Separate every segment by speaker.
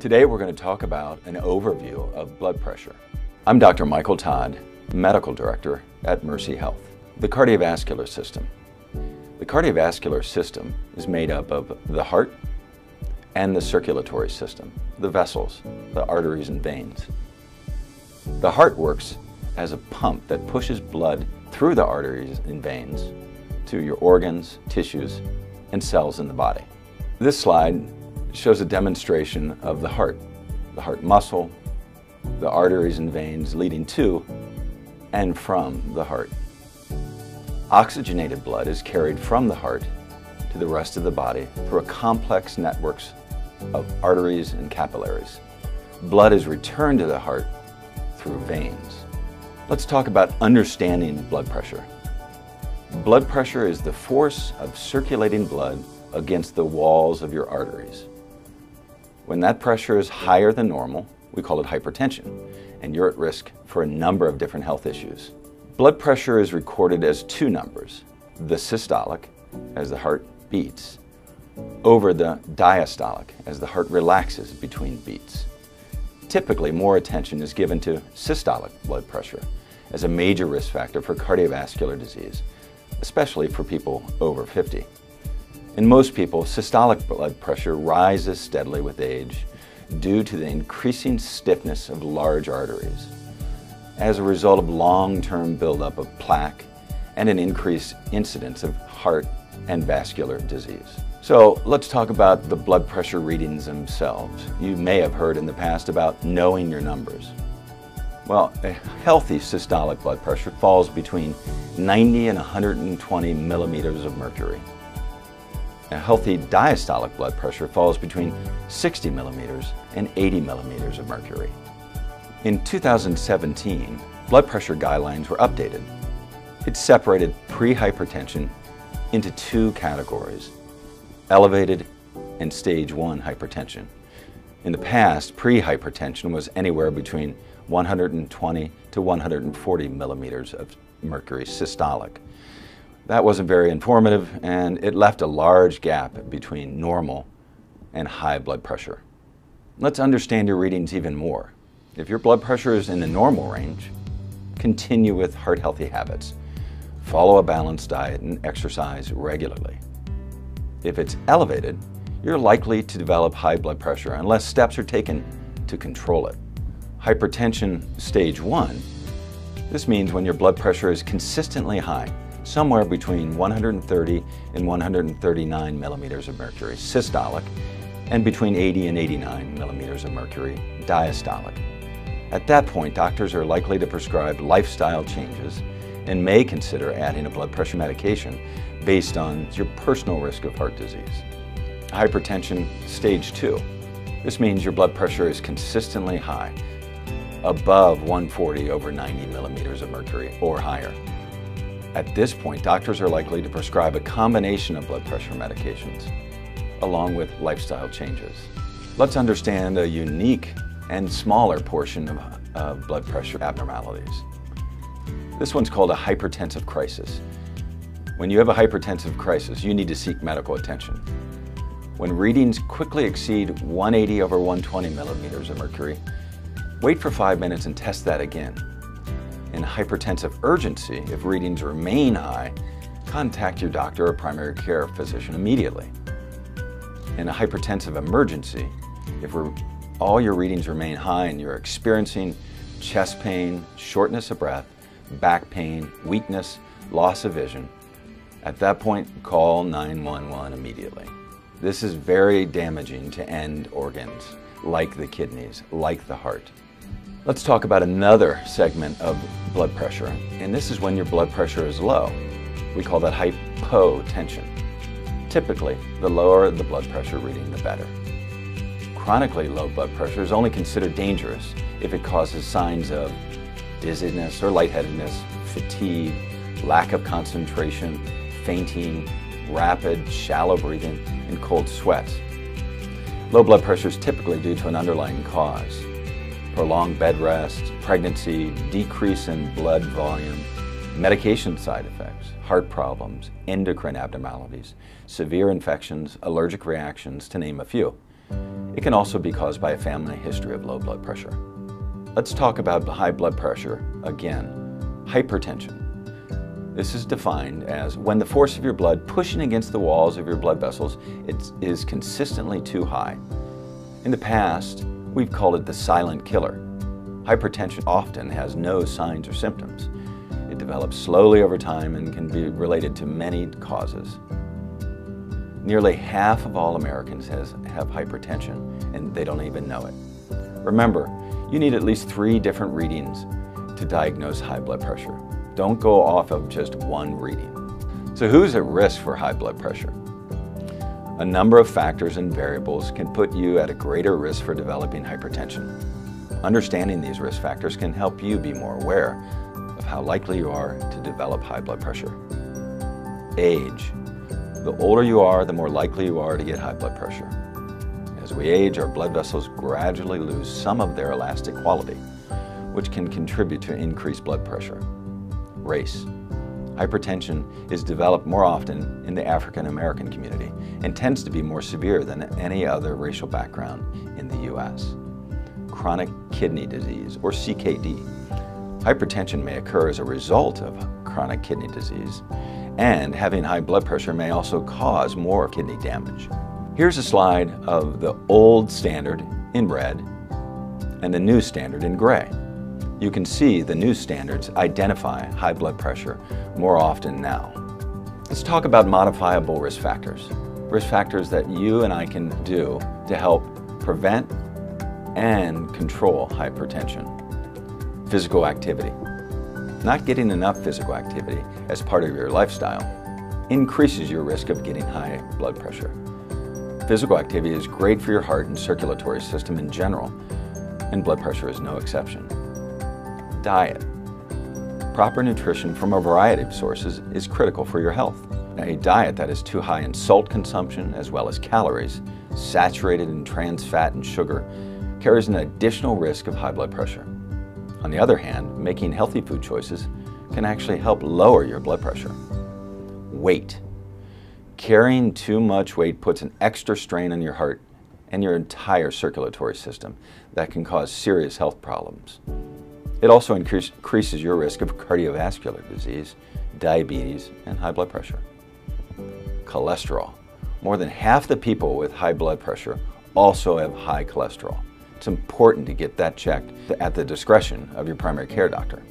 Speaker 1: Today we're going to talk about an overview of blood pressure. I'm Dr. Michael Todd, Medical Director at Mercy Health. The cardiovascular system. The cardiovascular system is made up of the heart and the circulatory system, the vessels, the arteries and veins. The heart works as a pump that pushes blood through the arteries and veins to your organs, tissues, and cells in the body. This slide shows a demonstration of the heart, the heart muscle, the arteries and veins leading to and from the heart. Oxygenated blood is carried from the heart to the rest of the body through a complex networks of arteries and capillaries. Blood is returned to the heart through veins. Let's talk about understanding blood pressure. Blood pressure is the force of circulating blood against the walls of your arteries. When that pressure is higher than normal, we call it hypertension, and you're at risk for a number of different health issues. Blood pressure is recorded as two numbers, the systolic, as the heart beats, over the diastolic, as the heart relaxes between beats. Typically, more attention is given to systolic blood pressure as a major risk factor for cardiovascular disease, especially for people over 50. In most people, systolic blood pressure rises steadily with age due to the increasing stiffness of large arteries as a result of long-term buildup of plaque and an increased incidence of heart and vascular disease. So let's talk about the blood pressure readings themselves. You may have heard in the past about knowing your numbers. Well, a healthy systolic blood pressure falls between 90 and 120 millimeters of mercury. A healthy diastolic blood pressure falls between 60 millimeters and 80 millimeters of mercury. In 2017, blood pressure guidelines were updated. It separated pre-hypertension into two categories, elevated and stage 1 hypertension. In the past, pre-hypertension was anywhere between 120 to 140 millimeters of mercury systolic. That wasn't very informative and it left a large gap between normal and high blood pressure. Let's understand your readings even more. If your blood pressure is in the normal range, continue with heart healthy habits. Follow a balanced diet and exercise regularly. If it's elevated, you're likely to develop high blood pressure unless steps are taken to control it. Hypertension stage 1, this means when your blood pressure is consistently high, somewhere between 130 and 139 millimeters of mercury systolic and between 80 and 89 millimeters of mercury diastolic. At that point, doctors are likely to prescribe lifestyle changes and may consider adding a blood pressure medication based on your personal risk of heart disease. Hypertension stage 2. This means your blood pressure is consistently high, above 140 over 90 millimeters of mercury or higher. At this point, doctors are likely to prescribe a combination of blood pressure medications, along with lifestyle changes. Let's understand a unique and smaller portion of blood pressure abnormalities. This one's called a hypertensive crisis. When you have a hypertensive crisis, you need to seek medical attention. When readings quickly exceed 180 over 120 millimeters of mercury, wait for five minutes and test that again. In hypertensive urgency, if readings remain high, contact your doctor or primary care physician immediately. In a hypertensive emergency, if all your readings remain high and you're experiencing chest pain, shortness of breath, back pain, weakness, loss of vision, at that point, call 911 immediately. This is very damaging to end organs like the kidneys, like the heart. Let's talk about another segment of blood pressure, and this is when your blood pressure is low. We call that hypotension. Typically, the lower the blood pressure reading, the better. Chronically low blood pressure is only considered dangerous if it causes signs of dizziness or lightheadedness, fatigue, lack of concentration, fainting, rapid, shallow breathing, and cold sweats. Low blood pressure is typically due to an underlying cause prolonged bed rest, pregnancy, decrease in blood volume, medication side effects, heart problems, endocrine abnormalities, severe infections, allergic reactions, to name a few. It can also be caused by a family history of low blood pressure. Let's talk about high blood pressure again. Hypertension. This is defined as when the force of your blood pushing against the walls of your blood vessels is consistently too high. In the past, we've called it the silent killer. Hypertension often has no signs or symptoms. It develops slowly over time and can be related to many causes. Nearly half of all Americans has, have hypertension and they don't even know it. Remember, you need at least three different readings to diagnose high blood pressure. Don't go off of just one reading. So who's at risk for high blood pressure? A number of factors and variables can put you at a greater risk for developing hypertension. Understanding these risk factors can help you be more aware of how likely you are to develop high blood pressure. Age. The older you are, the more likely you are to get high blood pressure. As we age, our blood vessels gradually lose some of their elastic quality, which can contribute to increased blood pressure. Race. Hypertension is developed more often in the African American community and tends to be more severe than any other racial background in the U.S. Chronic kidney disease, or CKD. Hypertension may occur as a result of chronic kidney disease, and having high blood pressure may also cause more kidney damage. Here's a slide of the old standard in red and the new standard in gray. You can see the new standards identify high blood pressure more often now. Let's talk about modifiable risk factors. Risk factors that you and I can do to help prevent and control hypertension. Physical activity. Not getting enough physical activity as part of your lifestyle increases your risk of getting high blood pressure. Physical activity is great for your heart and circulatory system in general, and blood pressure is no exception. Diet. Proper nutrition from a variety of sources is critical for your health. A diet that is too high in salt consumption as well as calories, saturated in trans fat and sugar, carries an additional risk of high blood pressure. On the other hand, making healthy food choices can actually help lower your blood pressure. Weight. Carrying too much weight puts an extra strain on your heart and your entire circulatory system that can cause serious health problems. It also increase, increases your risk of cardiovascular disease, diabetes, and high blood pressure. Cholesterol. More than half the people with high blood pressure also have high cholesterol. It's important to get that checked at the discretion of your primary care doctor.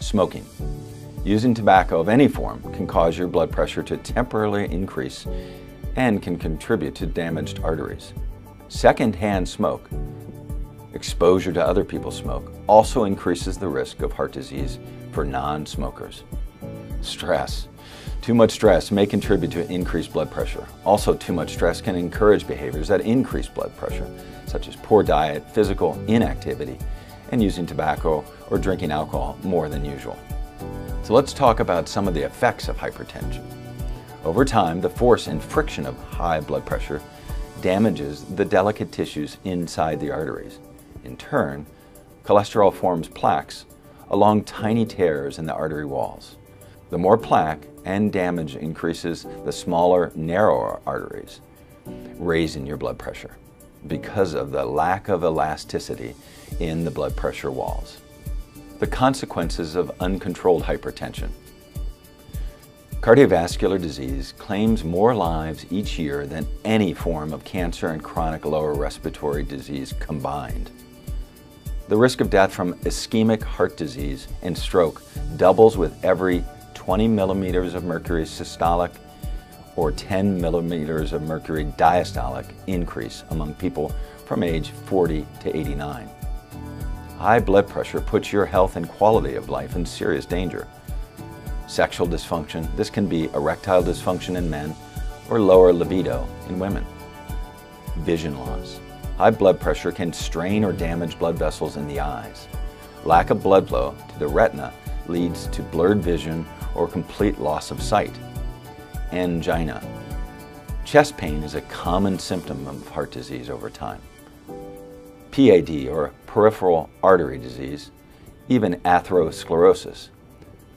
Speaker 1: Smoking. Using tobacco of any form can cause your blood pressure to temporarily increase and can contribute to damaged arteries. Secondhand smoke Exposure to other people's smoke also increases the risk of heart disease for non-smokers. Stress. Too much stress may contribute to increased blood pressure. Also, too much stress can encourage behaviors that increase blood pressure, such as poor diet, physical inactivity, and using tobacco or drinking alcohol more than usual. So let's talk about some of the effects of hypertension. Over time, the force and friction of high blood pressure damages the delicate tissues inside the arteries. In turn, cholesterol forms plaques along tiny tears in the artery walls. The more plaque and damage increases the smaller, narrower arteries, raising your blood pressure because of the lack of elasticity in the blood pressure walls. The consequences of uncontrolled hypertension. Cardiovascular disease claims more lives each year than any form of cancer and chronic lower respiratory disease combined. The risk of death from ischemic heart disease and stroke doubles with every 20 millimeters of mercury systolic or 10 millimeters of mercury diastolic increase among people from age 40 to 89. High blood pressure puts your health and quality of life in serious danger. Sexual dysfunction, this can be erectile dysfunction in men or lower libido in women. Vision loss, High blood pressure can strain or damage blood vessels in the eyes. Lack of blood flow to the retina leads to blurred vision or complete loss of sight. Angina. Chest pain is a common symptom of heart disease over time. PAD, or peripheral artery disease, even atherosclerosis.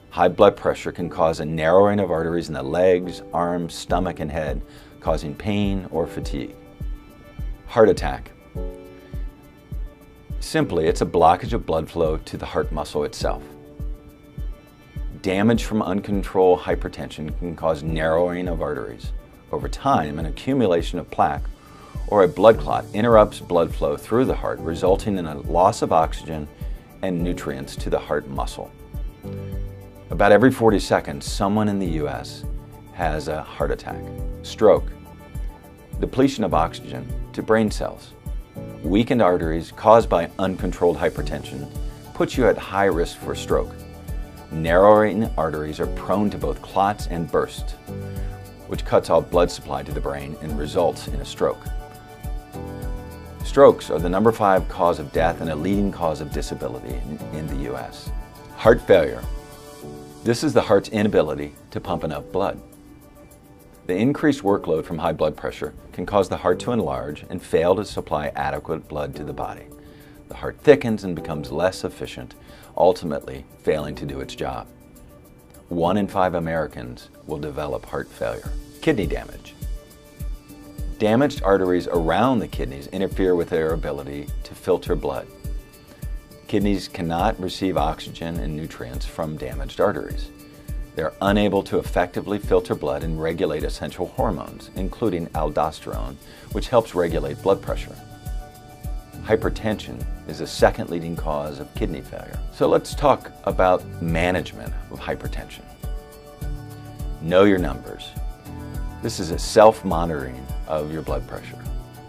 Speaker 1: High blood pressure can cause a narrowing of arteries in the legs, arms, stomach, and head, causing pain or fatigue. Heart attack. Simply, it's a blockage of blood flow to the heart muscle itself. Damage from uncontrolled hypertension can cause narrowing of arteries. Over time, an accumulation of plaque or a blood clot interrupts blood flow through the heart, resulting in a loss of oxygen and nutrients to the heart muscle. About every 40 seconds, someone in the U.S. has a heart attack, stroke, depletion of oxygen to brain cells. Weakened arteries caused by uncontrolled hypertension puts you at high risk for stroke. Narrowing arteries are prone to both clots and bursts, which cuts off blood supply to the brain and results in a stroke. Strokes are the number five cause of death and a leading cause of disability in, in the U.S. Heart failure. This is the heart's inability to pump enough blood. The increased workload from high blood pressure can cause the heart to enlarge and fail to supply adequate blood to the body. The heart thickens and becomes less efficient, ultimately failing to do its job. One in five Americans will develop heart failure. Kidney damage. Damaged arteries around the kidneys interfere with their ability to filter blood. Kidneys cannot receive oxygen and nutrients from damaged arteries. They're unable to effectively filter blood and regulate essential hormones, including aldosterone, which helps regulate blood pressure. Hypertension is the second leading cause of kidney failure. So let's talk about management of hypertension. Know your numbers. This is a self-monitoring of your blood pressure.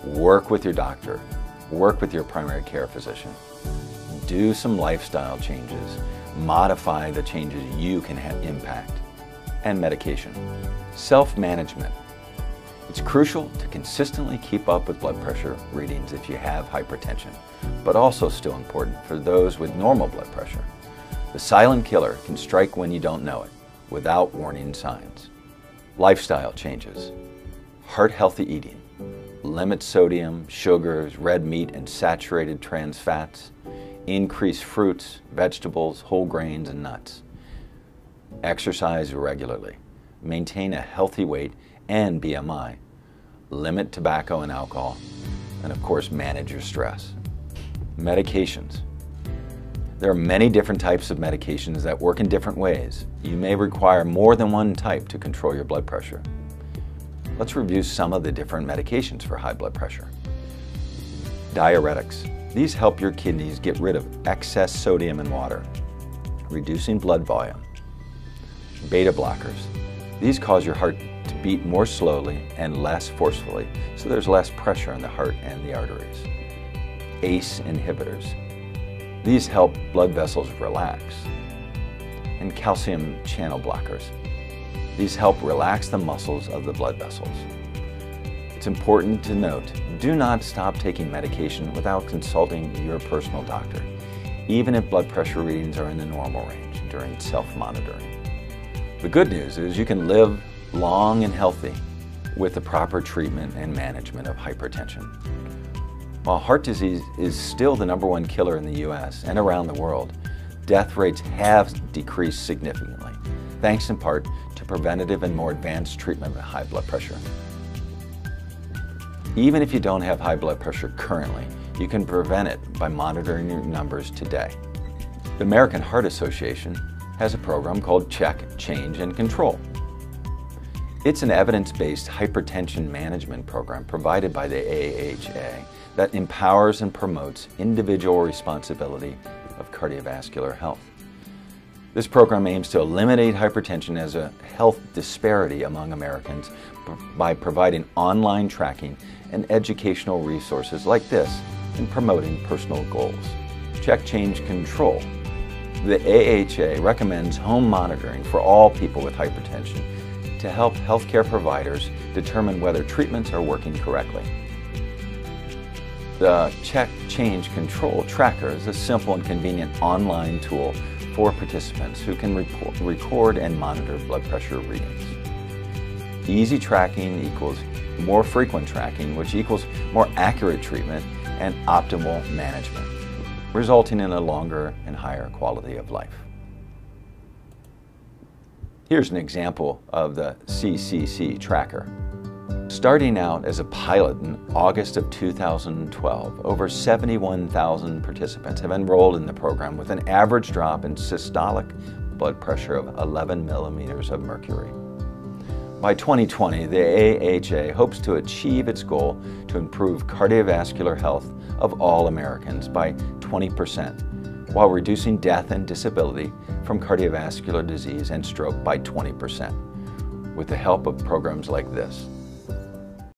Speaker 1: Work with your doctor. Work with your primary care physician. Do some lifestyle changes. Modify the changes you can have impact. And medication. Self-management. It's crucial to consistently keep up with blood pressure readings if you have hypertension, but also still important for those with normal blood pressure. The silent killer can strike when you don't know it, without warning signs. Lifestyle changes heart-healthy eating. Limit sodium, sugars, red meat, and saturated trans fats. Increase fruits, vegetables, whole grains, and nuts. Exercise regularly. Maintain a healthy weight and BMI. Limit tobacco and alcohol. And of course, manage your stress. Medications. There are many different types of medications that work in different ways. You may require more than one type to control your blood pressure. Let's review some of the different medications for high blood pressure. Diuretics. These help your kidneys get rid of excess sodium and water, reducing blood volume. Beta blockers. These cause your heart to beat more slowly and less forcefully, so there's less pressure on the heart and the arteries. ACE inhibitors. These help blood vessels relax. And calcium channel blockers. These help relax the muscles of the blood vessels. It's important to note, do not stop taking medication without consulting your personal doctor, even if blood pressure readings are in the normal range during self-monitoring. The good news is you can live long and healthy with the proper treatment and management of hypertension. While heart disease is still the number one killer in the U.S. and around the world, death rates have decreased significantly, thanks in part to preventative and more advanced treatment of high blood pressure. Even if you don't have high blood pressure currently, you can prevent it by monitoring your numbers today. The American Heart Association has a program called Check, Change, and Control. It's an evidence-based hypertension management program provided by the AHA that empowers and promotes individual responsibility of cardiovascular health. This program aims to eliminate hypertension as a health disparity among Americans by providing online tracking and educational resources like this and promoting personal goals. Check Change Control. The AHA recommends home monitoring for all people with hypertension to help healthcare providers determine whether treatments are working correctly. The Check Change Control Tracker is a simple and convenient online tool for participants who can record and monitor blood pressure readings. Easy tracking equals more frequent tracking, which equals more accurate treatment and optimal management, resulting in a longer and higher quality of life. Here's an example of the CCC tracker. Starting out as a pilot in August of 2012, over 71,000 participants have enrolled in the program with an average drop in systolic blood pressure of 11 millimeters of mercury. By 2020, the AHA hopes to achieve its goal to improve cardiovascular health of all Americans by 20%, while reducing death and disability from cardiovascular disease and stroke by 20%, with the help of programs like this.